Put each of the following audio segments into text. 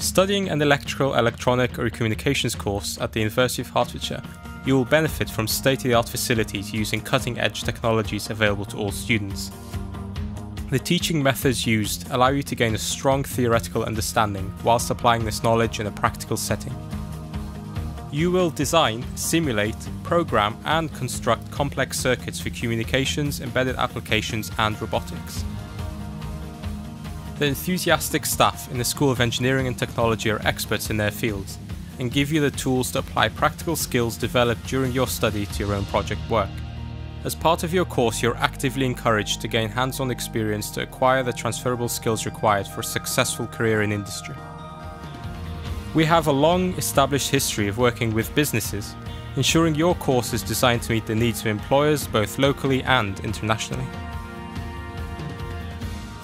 Studying an electrical, electronic, or communications course at the University of Hertfordshire, you will benefit from state of the art facilities using cutting edge technologies available to all students. The teaching methods used allow you to gain a strong theoretical understanding whilst applying this knowledge in a practical setting. You will design, simulate, program, and construct complex circuits for communications, embedded applications, and robotics. The enthusiastic staff in the School of Engineering and Technology are experts in their fields and give you the tools to apply practical skills developed during your study to your own project work. As part of your course, you're actively encouraged to gain hands on experience to acquire the transferable skills required for a successful career in industry. We have a long established history of working with businesses, ensuring your course is designed to meet the needs of employers both locally and internationally.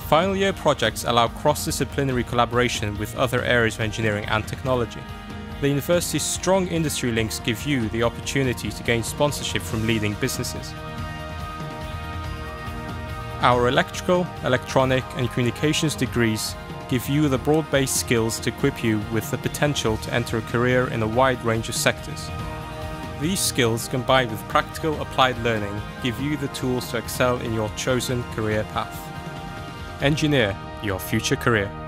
Final year projects allow cross disciplinary collaboration with other areas of engineering and technology. The university's strong industry links give you the opportunity to gain sponsorship from leading businesses. Our electrical, electronic, and communications degrees give you the broad based skills to equip you with the potential to enter a career in a wide range of sectors. These skills, combined with practical applied learning, give you the tools to excel in your chosen career path. Engineer your future career.